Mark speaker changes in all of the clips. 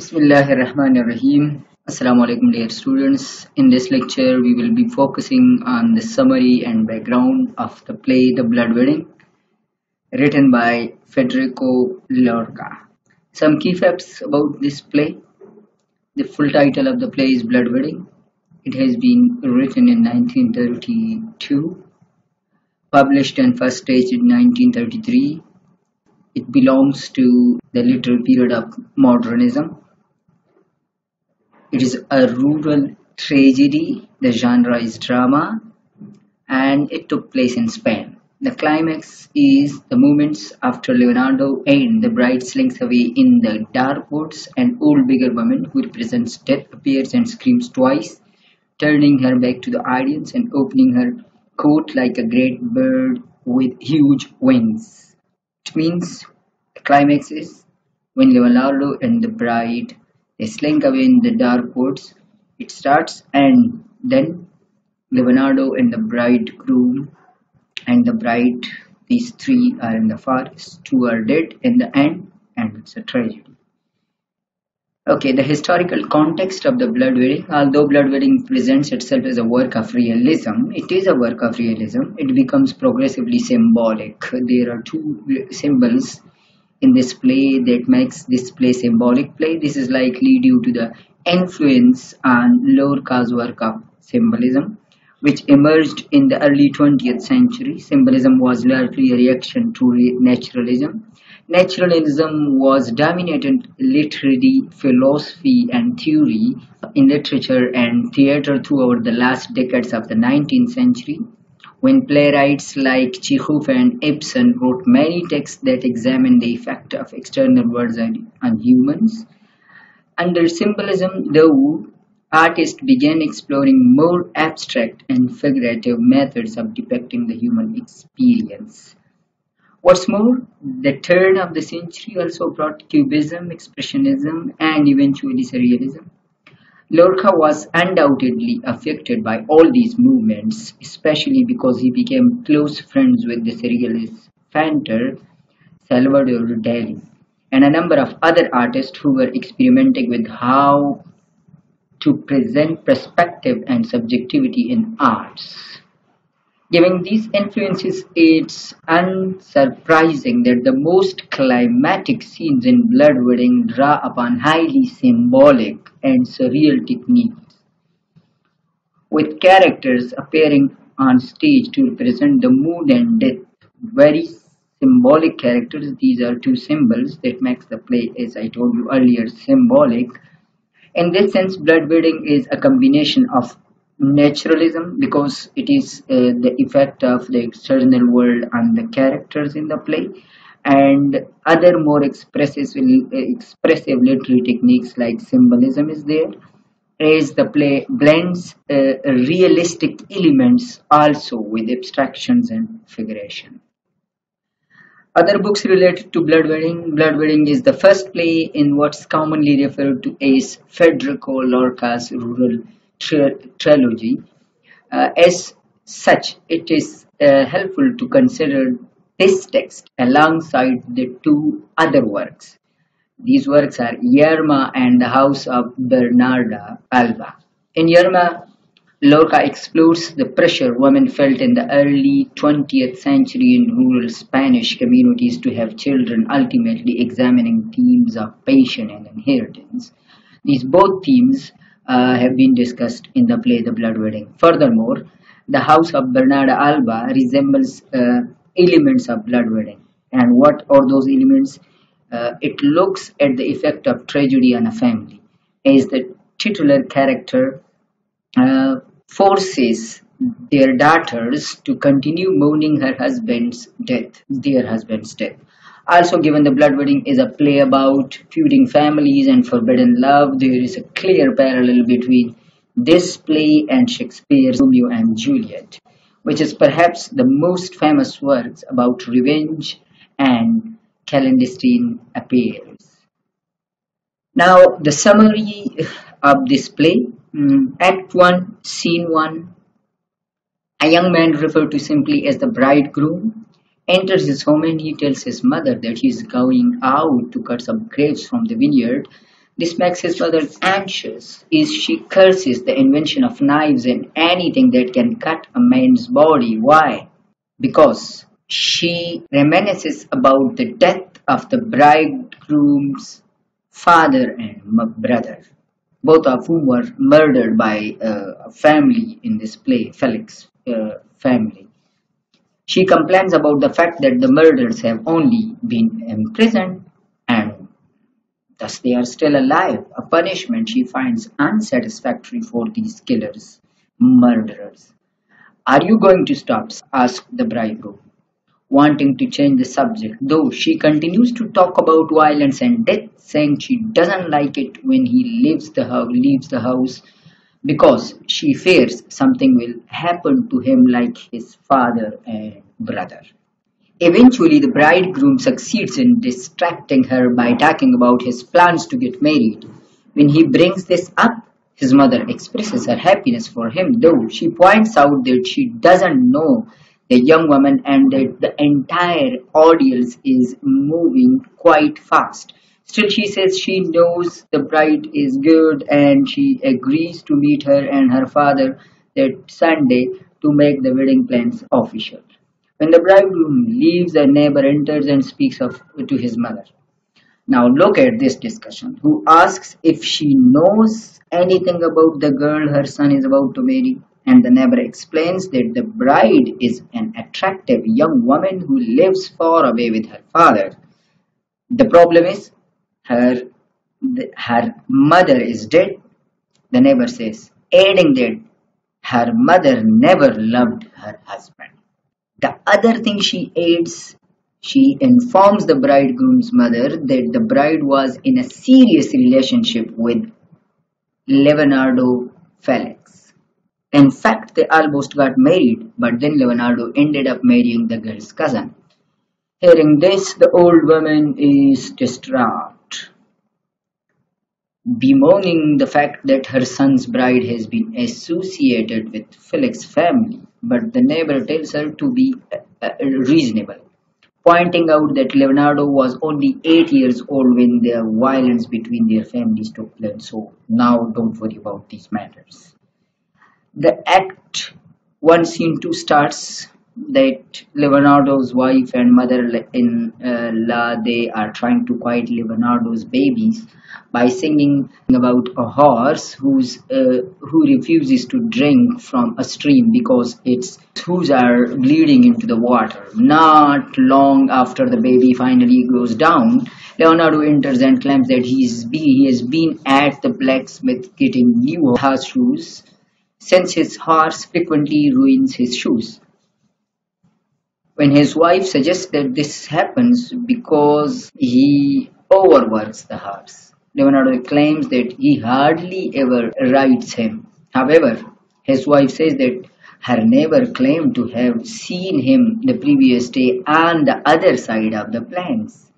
Speaker 1: Bismillahirrahmanirrahim. Assalamu alaikum dear students. In this lecture we will be focusing on the summary and background of the play The Blood Wedding written by Federico Lorca. Some key facts about this play. The full title of the play is Blood Wedding. It has been written in 1932, published and first staged in 1933. It belongs to the literary period of modernism it is a rural tragedy. The genre is drama and it took place in Spain. The climax is the moments after Leonardo and the bride slinks away in the dark woods. An old beggar woman who represents death appears and screams twice, turning her back to the audience and opening her coat like a great bird with huge wings. It means the climax is when Leonardo and the bride slink away in the dark woods. It starts and then Leonardo and the bridegroom and the bride, these three are in the forest, two are dead in the end, and it's a tragedy. Okay, the historical context of the blood wedding. Although blood wedding presents itself as a work of realism, it is a work of realism. It becomes progressively symbolic. There are two symbols in this play that makes this play symbolic play. This is likely due to the influence on Lorca's work of symbolism, which emerged in the early 20th century. Symbolism was largely a reaction to naturalism. Naturalism was dominant literary philosophy and theory in literature and theater throughout the last decades of the 19th century when playwrights like Chekhov and Ibsen wrote many texts that examine the effect of external worlds on humans. Under symbolism, though, artists began exploring more abstract and figurative methods of depicting the human experience. What's more, the turn of the century also brought Cubism, Expressionism, and eventually Surrealism. Lorca was undoubtedly affected by all these movements, especially because he became close friends with the surrealist painter Salvador Dali and a number of other artists who were experimenting with how to present perspective and subjectivity in arts. Given these influences, it's unsurprising that the most climatic scenes in Blood Wedding draw upon highly symbolic and surreal techniques, with characters appearing on stage to represent the mood and death. Very symbolic characters, these are two symbols that makes the play, as I told you earlier, symbolic. In this sense, Blood Wedding is a combination of naturalism because it is uh, the effect of the external world on the characters in the play and other more expressive, expressive literary techniques like symbolism is there as the play blends uh, realistic elements also with abstractions and figuration. Other books related to Blood Wedding. Blood Wedding is the first play in what's commonly referred to as Federico Lorca's rural trilogy. Uh, as such, it is uh, helpful to consider this text alongside the two other works. These works are Yerma and the House of Bernarda Alba. In Yerma, Lorca explores the pressure women felt in the early 20th century in rural Spanish communities to have children, ultimately examining themes of passion and inheritance. These both themes uh, have been discussed in the play The Blood Wedding. Furthermore, the house of Bernarda Alba resembles uh, elements of blood wedding. And what are those elements? Uh, it looks at the effect of tragedy on a family as the titular character uh, forces their daughters to continue mourning her husband's death, their husband's death. Also, given the blood wedding is a play about feuding families and forbidden love, there is a clear parallel between this play and Shakespeare's Romeo and Juliet, which is perhaps the most famous works about revenge and clandestine affairs. Now, the summary of this play um, Act 1, Scene 1. A young man referred to simply as the bridegroom enters his home and he tells his mother that he is going out to cut some grapes from the vineyard. This makes his mother anxious, as she curses the invention of knives and anything that can cut a man's body. Why? Because she reminisces about the death of the bridegroom's father and brother, both of whom were murdered by uh, a family in this play, Felix uh, family. She complains about the fact that the murderers have only been imprisoned and thus they are still alive, a punishment she finds unsatisfactory for these killers, murderers. Are you going to stop? asked the bridegroom, wanting to change the subject, though she continues to talk about violence and death, saying she doesn't like it when he leaves the leaves the house because she fears something will happen to him like his father and brother. Eventually, the bridegroom succeeds in distracting her by talking about his plans to get married. When he brings this up, his mother expresses her happiness for him, though she points out that she doesn't know the young woman and that the entire audience is moving quite fast. Still, she says she knows the bride is good and she agrees to meet her and her father that Sunday to make the wedding plans official. When the bridegroom leaves, a neighbor enters and speaks of, to his mother. Now look at this discussion. Who asks if she knows anything about the girl her son is about to marry? And the neighbor explains that the bride is an attractive young woman who lives far away with her father. The problem is her her mother is dead. The neighbor says, adding that her mother never loved her husband. The other thing she adds, she informs the bridegroom's mother that the bride was in a serious relationship with Leonardo Felix. In fact, they almost got married, but then Leonardo ended up marrying the girl's cousin. Hearing this, the old woman is distraught, bemoaning the fact that her son's bride has been associated with Felix's family, but the neighbor tells her to be uh, uh, reasonable, pointing out that Leonardo was only eight years old when the violence between their families took place, so now don't worry about these matters. The act one scene two starts that Leonardo's wife and mother-in-law they are trying to quiet Leonardo's babies by singing about a horse who's uh, who refuses to drink from a stream because its hooves are bleeding into the water. Not long after the baby finally goes down, Leonardo enters and claims that he's be, he has been at the blacksmith getting new horse shoes since his horse frequently ruins his shoes. When his wife suggests that this happens because he overworks the horse, Leonardo claims that he hardly ever rides him. However, his wife says that her neighbor claimed to have seen him the previous day on the other side of the plains,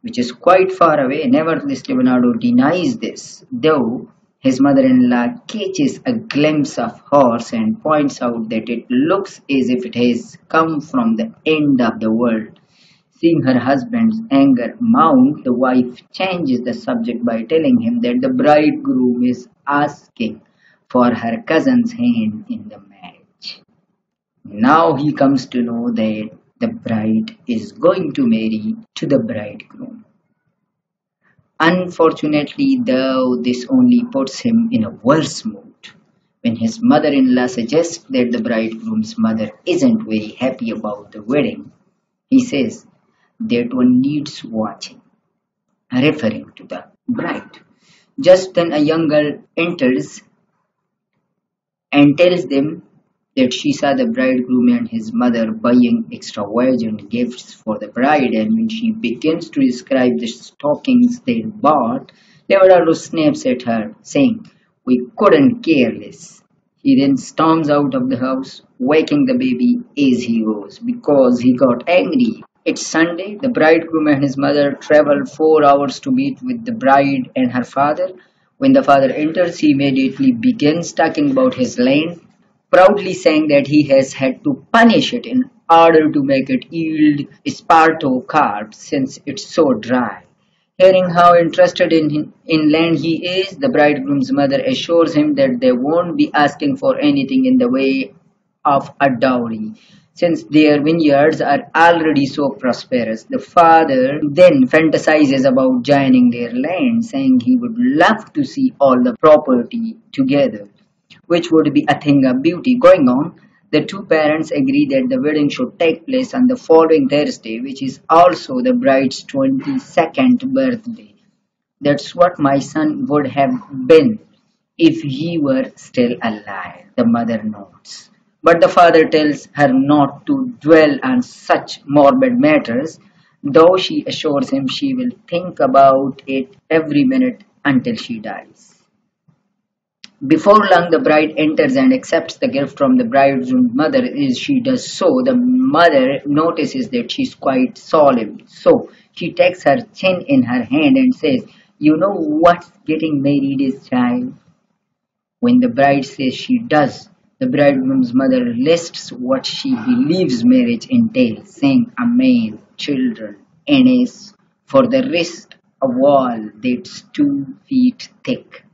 Speaker 1: which is quite far away. Nevertheless, Leonardo denies this, though his mother-in-law catches a glimpse of horse and points out that it looks as if it has come from the end of the world. Seeing her husband's anger mount, the wife changes the subject by telling him that the bridegroom is asking for her cousin's hand in the marriage. Now he comes to know that the bride is going to marry to the bridegroom. Unfortunately, though, this only puts him in a worse mood. When his mother-in-law suggests that the bridegroom's mother isn't very happy about the wedding, he says that one needs watching, referring to the bride. Just then a young girl enters and tells them that she saw the bridegroom and his mother buying extravagant gifts for the bride, and when she begins to describe the stockings they bought, Leonardo snaps at her, saying, We couldn't care less. He then storms out of the house, waking the baby as he goes, because he got angry. It's Sunday, the bridegroom and his mother travel four hours to meet with the bride and her father. When the father enters, he immediately begins talking about his land proudly saying that he has had to punish it in order to make it yield esparto carbs since it's so dry. Hearing how interested in, in land he is, the bridegroom's mother assures him that they won't be asking for anything in the way of a dowry, since their vineyards are already so prosperous. The father then fantasizes about joining their land, saying he would love to see all the property together, which would be a thing of beauty. Going on, the two parents agree that the wedding should take place on the following Thursday, which is also the bride's 22nd birthday. That's what my son would have been if he were still alive, the mother notes. But the father tells her not to dwell on such morbid matters, though she assures him she will think about it every minute until she dies. Before long, the bride enters and accepts the gift from the bridegroom's mother. As she does so, the mother notices that she's quite solemn. So she takes her chin in her hand and says, You know what's getting married is, child? When the bride says she does, the bridegroom's mother lists what she believes marriage entails, saying, A man, children, and is for the rest a wall that's two feet thick.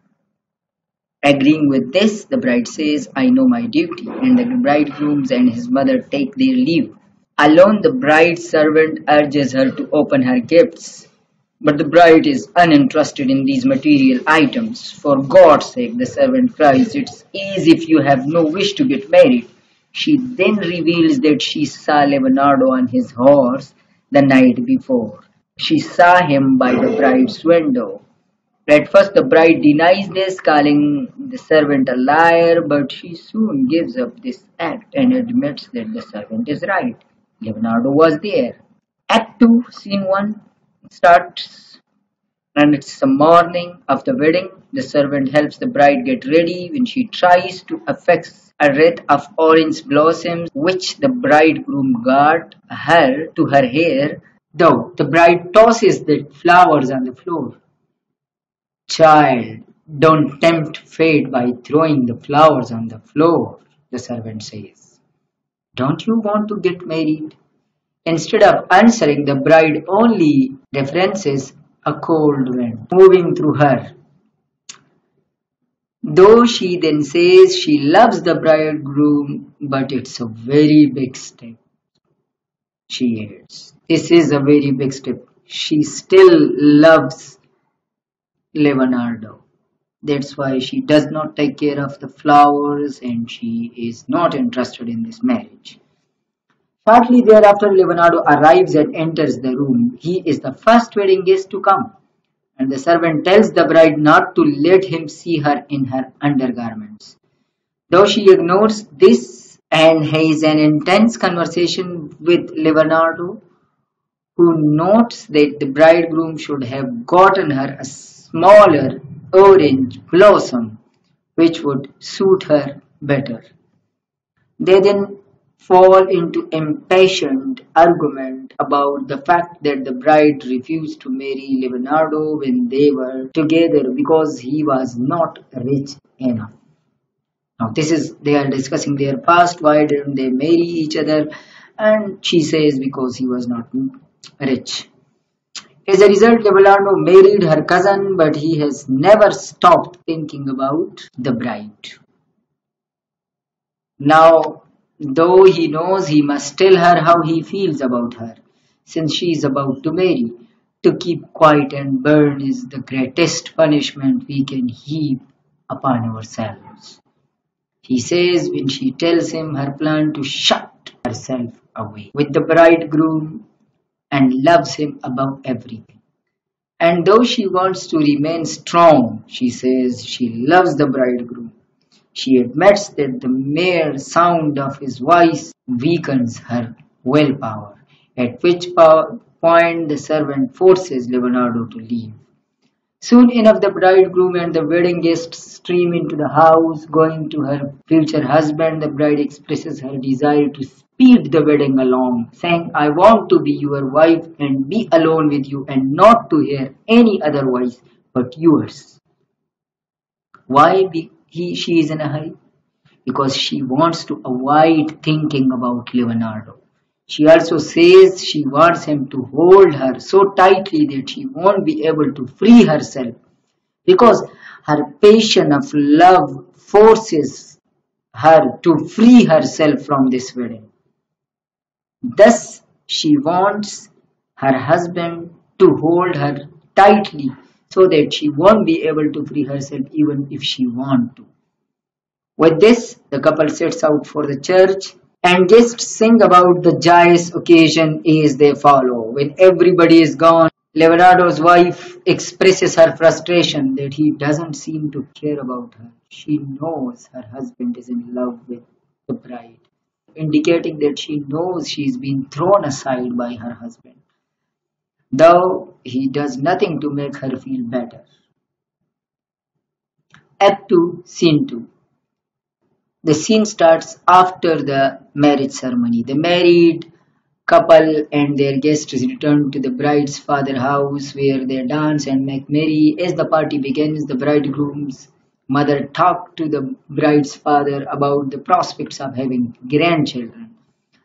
Speaker 1: Agreeing with this, the bride says, I know my duty, and the bridegrooms and his mother take their leave. Alone, the bride's servant urges her to open her gifts, but the bride is uninterested in these material items. For God's sake, the servant cries, It's as if you have no wish to get married. She then reveals that she saw Leonardo on his horse the night before. She saw him by the bride's window. At first the bride denies this, calling the servant a liar, but she soon gives up this act and admits that the servant is right. Leonardo was there. Act 2, Scene 1 starts and it's the morning of the wedding. The servant helps the bride get ready when she tries to affix a wreath of orange blossoms which the bridegroom got her to her hair, though the bride tosses the flowers on the floor. Child, don't tempt fate by throwing the flowers on the floor, the servant says. Don't you want to get married? Instead of answering, the bride only references a cold wind moving through her. Though she then says she loves the bridegroom, but it's a very big step. She adds, This is a very big step. She still loves Leonardo. That's why she does not take care of the flowers and she is not interested in this marriage. Shortly thereafter, Leonardo arrives and enters the room. He is the first wedding guest to come, and the servant tells the bride not to let him see her in her undergarments. Though she ignores this and has an intense conversation with Leonardo, who notes that the bridegroom should have gotten her a smaller orange blossom which would suit her better. They then fall into impassioned argument about the fact that the bride refused to marry Leonardo when they were together because he was not rich enough. Now this is they are discussing their past, why didn't they marry each other? And she says because he was not rich. As a result, Leonardo married her cousin, but he has never stopped thinking about the bride. Now, though he knows he must tell her how he feels about her, since she is about to marry, to keep quiet and burn is the greatest punishment we can heap upon ourselves. He says when she tells him her plan to shut herself away with the bridegroom and loves him above everything. And though she wants to remain strong, she says she loves the bridegroom. She admits that the mere sound of his voice weakens her willpower, at which point the servant forces Leonardo to leave. Soon enough, the bridegroom and the wedding guests stream into the house, going to her future husband. The bride expresses her desire to speed the wedding along, saying, I want to be your wife and be alone with you and not to hear any other voice but yours. Why be, he, she is in a hurry? Because she wants to avoid thinking about Leonardo. She also says she wants him to hold her so tightly that she won't be able to free herself because her passion of love forces her to free herself from this wedding. Thus, she wants her husband to hold her tightly so that she won't be able to free herself even if she want to. With this, the couple sets out for the church and guests sing about the joyous occasion as they follow. When everybody is gone, Leonardo's wife expresses her frustration that he doesn't seem to care about her. She knows her husband is in love with the bride, indicating that she knows she is being thrown aside by her husband, though he does nothing to make her feel better. Act 2, Scene 2 the scene starts after the marriage ceremony. The married couple and their guests return to the bride's father house where they dance and make merry. As the party begins, the bridegroom's mother talks to the bride's father about the prospects of having grandchildren.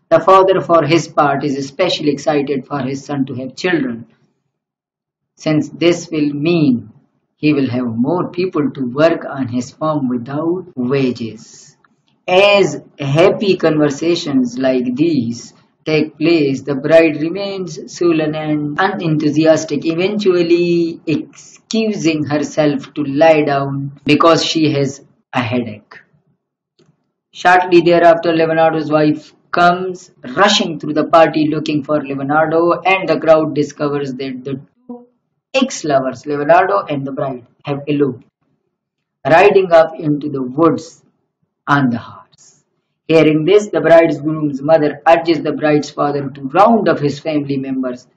Speaker 1: The father, for his part, is especially excited for his son to have children, since this will mean he will have more people to work on his farm without wages. As happy conversations like these take place, the bride remains sullen and unenthusiastic, eventually excusing herself to lie down because she has a headache. Shortly thereafter, Leonardo's wife comes rushing through the party looking for Leonardo, and the crowd discovers that the two ex-lovers, Leonardo and the bride, have eloped, riding up into the woods on the horse. Hearing this, the bridegroom's mother urges the bride's father to round up his family members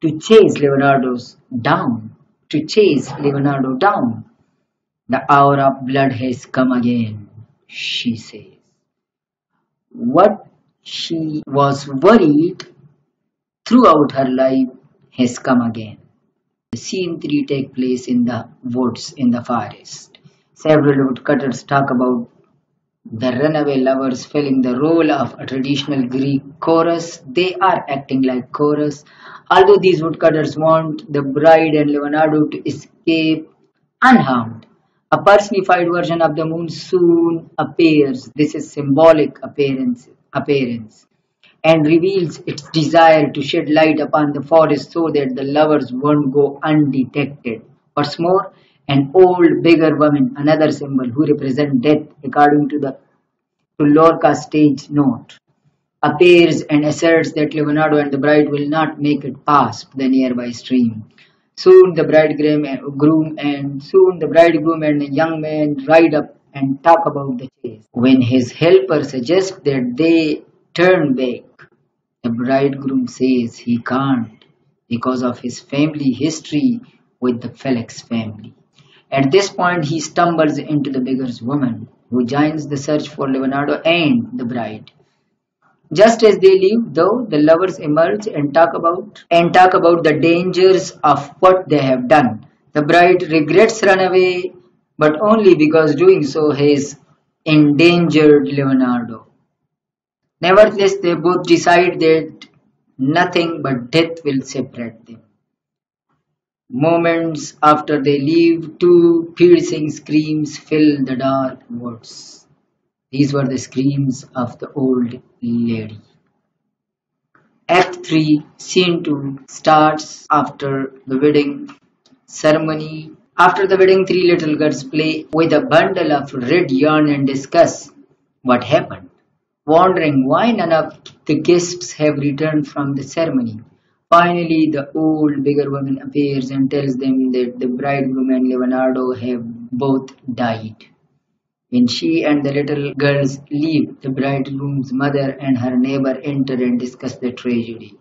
Speaker 1: to chase Leonardo's down, to chase Leonardo down. The hour of blood has come again, she says. What she was worried throughout her life has come again. The scene 3 takes place in the woods in the forest. Several woodcutters talk about the runaway lovers filling the role of a traditional Greek chorus. They are acting like chorus. Although these woodcutters want the bride and Leonardo to escape unharmed, a personified version of the moon soon appears. This is symbolic appearance, appearance and reveals its desire to shed light upon the forest so that the lovers won't go undetected. What's more, an old beggar woman, another symbol who represents death according to the to Lorca's stage note, appears and asserts that Leonardo and the bride will not make it past the nearby stream. Soon the bridegroom groom and soon the bridegroom and the young man ride up and talk about the chase. When his helper suggests that they turn back, the bridegroom says he can't because of his family history with the Felix family. At this point, he stumbles into the beggar's woman, who joins the search for Leonardo and the bride. Just as they leave, though, the lovers emerge and talk about and talk about the dangers of what they have done. The bride regrets runaway, but only because doing so has endangered Leonardo. Nevertheless, they both decide that nothing but death will separate them. Moments after they leave, two piercing screams fill the dark woods. These were the screams of the old lady. Act 3, Scene 2 starts after the wedding ceremony. After the wedding, three little girls play with a bundle of red yarn and discuss what happened, wondering why none of the guests have returned from the ceremony. Finally, the old beggar woman appears and tells them that the bridegroom and Leonardo have both died. When she and the little girls leave, the bridegroom's mother and her neighbor enter and discuss the tragedy.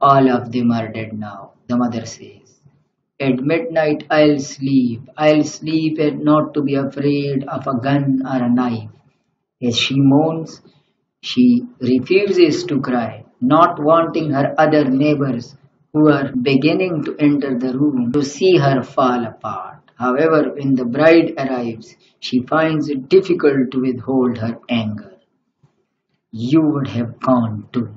Speaker 1: All of them are dead now, the mother says. At midnight I'll sleep. I'll sleep and not to be afraid of a gun or a knife. As she moans, she refuses to cry not wanting her other neighbors who are beginning to enter the room to see her fall apart. However, when the bride arrives, she finds it difficult to withhold her anger. You would have gone too.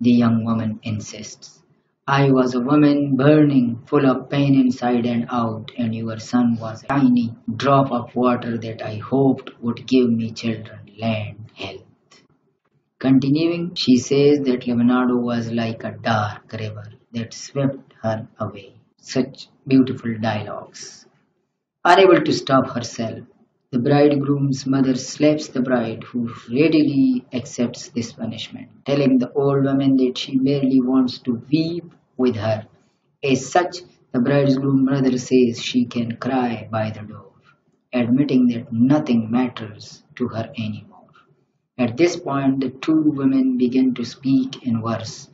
Speaker 1: the young woman insists. I was a woman burning, full of pain inside and out, and your son was a tiny drop of water that I hoped would give me children, land, health. Continuing, she says that Leonardo was like a dark river that swept her away. Such beautiful dialogues. Unable to stop herself, the bridegroom's mother slaps the bride, who readily accepts this punishment, telling the old woman that she merely wants to weep with her. As such, the bridegroom's mother says she can cry by the door, admitting that nothing matters to her anymore. At this point, the two women begin to speak in verse,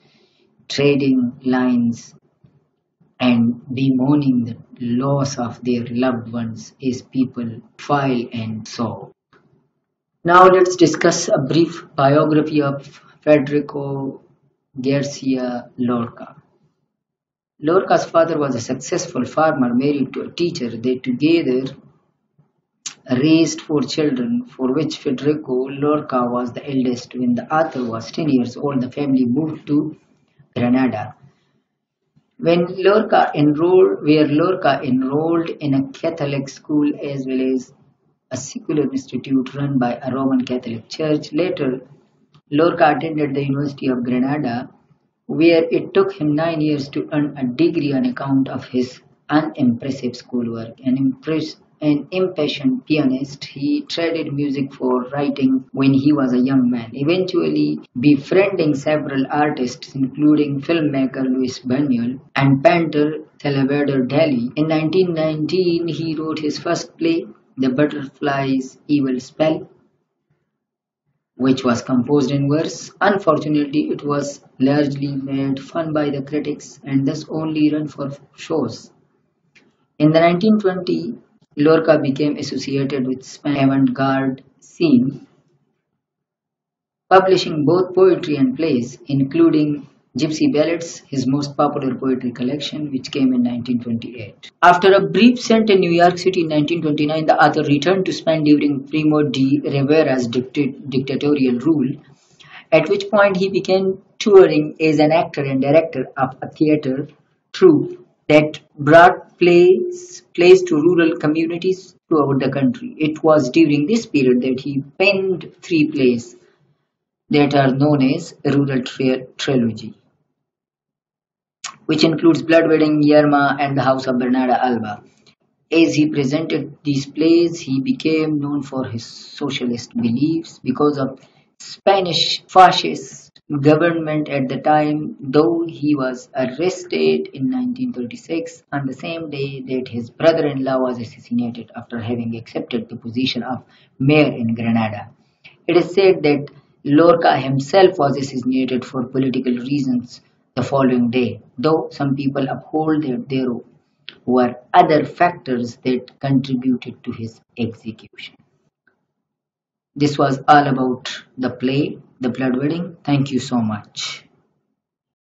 Speaker 1: trading lines and bemoaning the loss of their loved ones as people file and sob. Now let's discuss a brief biography of Federico Garcia Lorca. Lorca's father was a successful farmer married to a teacher. They together raised four children, for which Federico Lorca was the eldest. When the author was 10 years old, the family moved to Granada. When Lorca enrolled, where Lorca enrolled in a Catholic school as well as a secular institute run by a Roman Catholic church. Later, Lorca attended the University of Granada, where it took him nine years to earn a degree on account of his unimpressive schoolwork. An, impress, an impassioned pianist, he traded music for writing when he was a young man, eventually befriending several artists, including filmmaker Luis Buñuel and painter Salvador Dali. In 1919, he wrote his first play, The Butterfly's Evil Spell, which was composed in verse. Unfortunately, it was largely made fun by the critics and thus only run for shows. In the 1920 Lorca became associated with Spanish avant-garde scene, publishing both poetry and plays, including Gypsy Ballads, his most popular poetry collection, which came in 1928. After a brief stint in New York City in 1929, the author returned to Spain during Primo de Rivera's dictatorial rule, at which point he began touring as an actor and director of a theater troupe that brought plays, plays to rural communities throughout the country. It was during this period that he penned three plays that are known as Rural tri- Trilogy, which includes Blood Wedding, Yerma, and The House of Bernarda Alba. As he presented these plays, he became known for his socialist beliefs because of Spanish fascist government at the time, though he was arrested in 1936 on the same day that his brother-in-law was assassinated after having accepted the position of mayor in Granada. It is said that Lorca himself was assassinated for political reasons the following day, though some people uphold that there were other factors that contributed to his execution. This was all about the play, The Blood Wedding. Thank you so much.